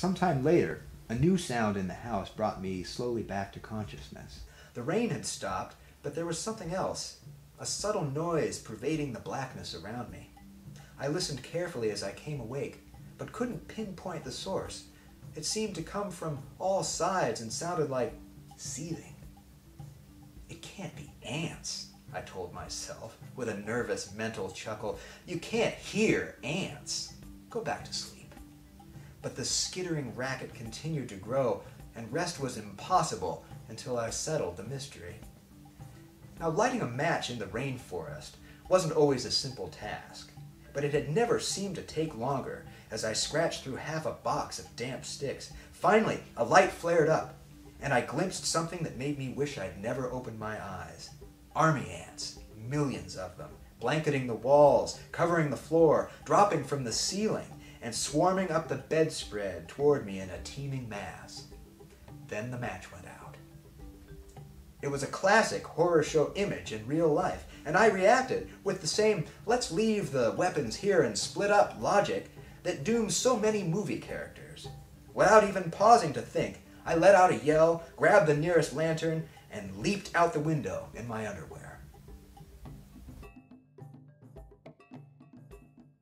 Sometime later, a new sound in the house brought me slowly back to consciousness. The rain had stopped, but there was something else, a subtle noise pervading the blackness around me. I listened carefully as I came awake, but couldn't pinpoint the source. It seemed to come from all sides and sounded like seething. It can't be ants, I told myself, with a nervous mental chuckle. You can't hear ants. Go back to sleep. But the skittering racket continued to grow, and rest was impossible until I settled the mystery. Now, lighting a match in the rainforest wasn't always a simple task, but it had never seemed to take longer as I scratched through half a box of damp sticks. Finally, a light flared up, and I glimpsed something that made me wish I'd never opened my eyes. Army ants, millions of them, blanketing the walls, covering the floor, dropping from the ceiling, and swarming up the bedspread toward me in a teeming mass. Then the match went out. It was a classic horror show image in real life, and I reacted with the same let's leave the weapons here and split up logic that dooms so many movie characters. Without even pausing to think, I let out a yell, grabbed the nearest lantern, and leaped out the window in my underwear.